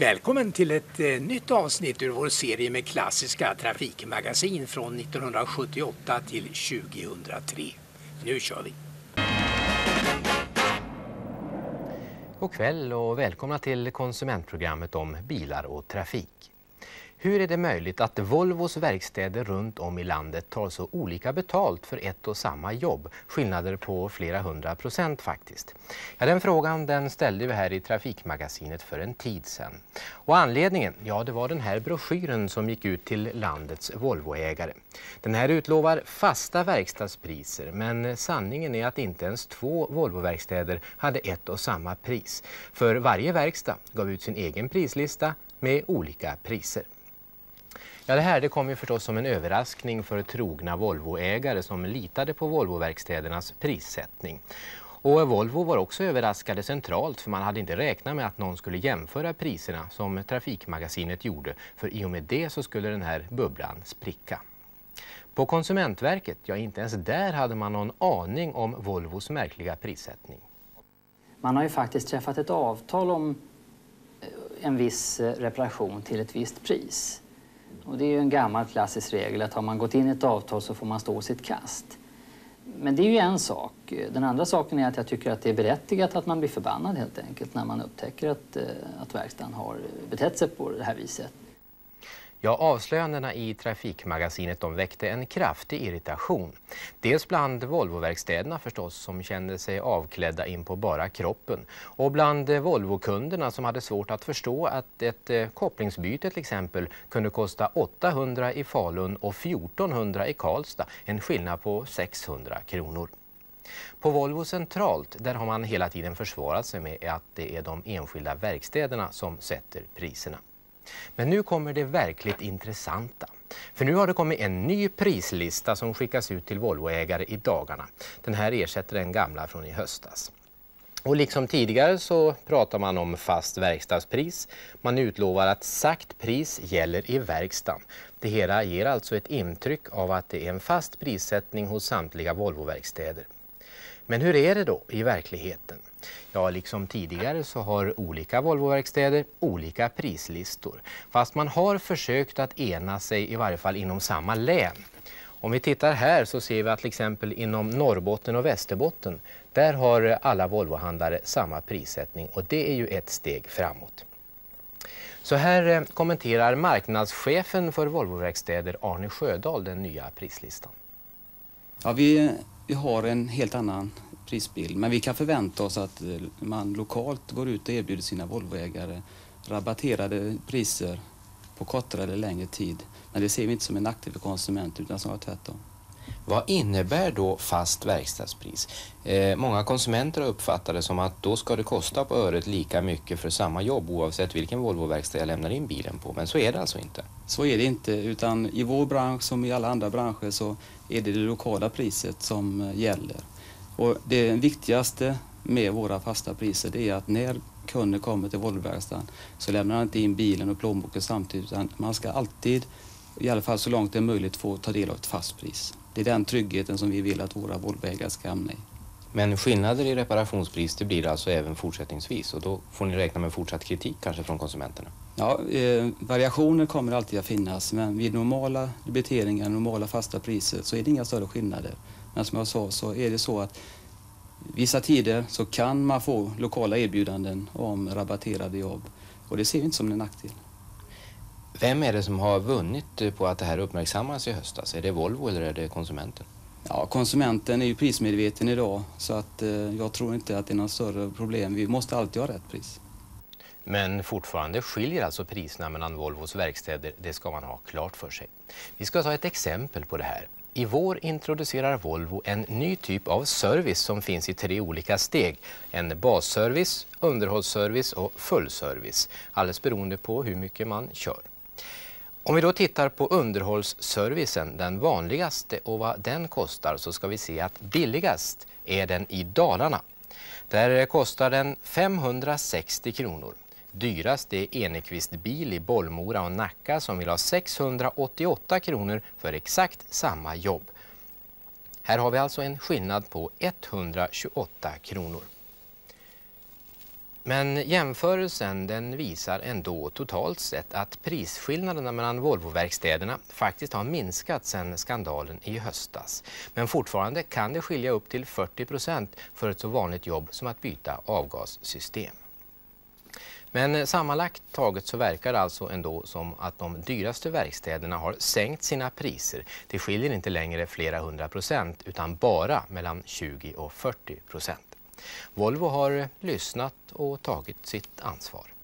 Välkommen till ett eh, nytt avsnitt ur vår serie med klassiska trafikmagasin från 1978 till 2003. Nu kör vi! God kväll och välkomna till konsumentprogrammet om bilar och trafik. Hur är det möjligt att Volvos verkstäder runt om i landet tar så olika betalt för ett och samma jobb? Skillnader på flera hundra procent faktiskt. Ja, den frågan den ställde vi här i Trafikmagasinet för en tid sedan. Och anledningen, ja det var den här broschyren som gick ut till landets Volvoägare. Den här utlovar fasta verkstadspriser men sanningen är att inte ens två Volvoverkstäder hade ett och samma pris. För varje verkstad gav ut sin egen prislista med olika priser. Ja, det här det kom ju förstås som en överraskning för trogna Volvoägare som litade på Volvoverkstädernas prissättning. Och Volvo var också överraskade centralt för man hade inte räknat med att någon skulle jämföra priserna som Trafikmagasinet gjorde för i och med det så skulle den här bubblan spricka. På Konsumentverket, ja inte ens där hade man någon aning om Volvos märkliga prissättning. Man har ju faktiskt träffat ett avtal om en viss eh, reparation till ett visst pris. Och det är ju en gammal klassisk regel att har man gått in i ett avtal så får man stå sitt kast. Men det är ju en sak. Den andra saken är att jag tycker att det är berättigat att man blir förbannad helt enkelt när man upptäcker att, eh, att verkstaden har betett sig på det här viset. Ja, avslöjandena i Trafikmagasinet de väckte en kraftig irritation. Dels bland Volvoverkstäderna förstås som kände sig avklädda in på bara kroppen. Och bland Volvokunderna som hade svårt att förstå att ett eh, kopplingsbyte till exempel kunde kosta 800 i Falun och 1400 i Karlstad. En skillnad på 600 kronor. På Volvo centralt där har man hela tiden försvarat sig med att det är de enskilda verkstäderna som sätter priserna. Men nu kommer det verkligt intressanta. För nu har det kommit en ny prislista som skickas ut till Volvoägare i dagarna. Den här ersätter den gamla från i höstas. Och liksom tidigare så pratar man om fast verkstadspris. Man utlovar att sagt pris gäller i verkstaden. Det hela ger alltså ett intryck av att det är en fast prissättning hos samtliga Volvoverkstäder. Men hur är det då i verkligheten? Ja, liksom tidigare så har olika Volvoverkstäder olika prislistor. Fast man har försökt att ena sig i varje fall inom samma län. Om vi tittar här så ser vi att till exempel inom Norrbotten och Västerbotten där har alla Volvohandlare samma prissättning och det är ju ett steg framåt. Så här eh, kommenterar marknadschefen för Volvoverkstäder Arne Sjödahl den nya prislistan. Ja, vi, vi har en helt annan prisbild. Men vi kan förvänta oss att eh, man lokalt går ut och erbjuder sina Volvoägare rabatterade priser på kortare eller längre tid. Men det ser vi inte som en nackdel för konsumenten utan snarare tvärtom. Vad innebär då fast verkstadspris? Eh, många konsumenter har uppfattat det som att då ska det kosta på öret lika mycket för samma jobb oavsett vilken Volvo-verkstad jag lämnar in bilen på. Men så är det alltså inte? Så är det inte utan i vår bransch som i alla andra branscher så är det det lokala priset som eh, gäller. Och det viktigaste med våra fasta priser det är att när kunden kommer till Volvoverkstaden så lämnar han inte in bilen och plånboken samtidigt utan man ska alltid, i alla fall så långt det är möjligt, få ta del av ett fast pris. Det är den tryggheten som vi vill att våra Volvoägare ska hamna i. Men skillnader i reparationspris det blir alltså även fortsättningsvis och då får ni räkna med fortsatt kritik kanske från konsumenterna? Ja, eh, variationer kommer alltid att finnas men vid normala debiteringar, normala fasta priser så är det inga större skillnader. Men som jag sa så är det så att vissa tider så kan man få lokala erbjudanden om rabatterade jobb och det ser vi inte som en nackdel. Vem är det som har vunnit på att det här uppmärksammas i höstas? Är det Volvo eller är det konsumenten? Ja, konsumenten är ju prismedveten idag så att eh, jag tror inte att det är något större problem. Vi måste alltid ha rätt pris. Men fortfarande skiljer alltså priserna mellan Volvos verkstäder, det ska man ha klart för sig. Vi ska ta ett exempel på det här. I vår introducerar Volvo en ny typ av service som finns i tre olika steg. En basservice, underhållsservice och fullservice. Alldeles beroende på hur mycket man kör. Om vi då tittar på underhållsservicen, den vanligaste och vad den kostar så ska vi se att billigast är den i Dalarna. Där kostar den 560 kronor. Dyrast är Enekvist bil i Bollmora och Nacka som vill ha 688 kronor för exakt samma jobb. Här har vi alltså en skillnad på 128 kronor. Men jämförelsen den visar ändå totalt sett att prisskillnaderna mellan Volvoverkstäderna faktiskt har minskat sedan skandalen i höstas. Men fortfarande kan det skilja upp till 40 procent för ett så vanligt jobb som att byta avgassystem. Men sammanlagt taget så verkar det alltså ändå som att de dyraste verkstäderna har sänkt sina priser. Det skiljer inte längre flera hundra procent utan bara mellan 20 och 40 procent. Volvo har lyssnat och tagit sitt ansvar.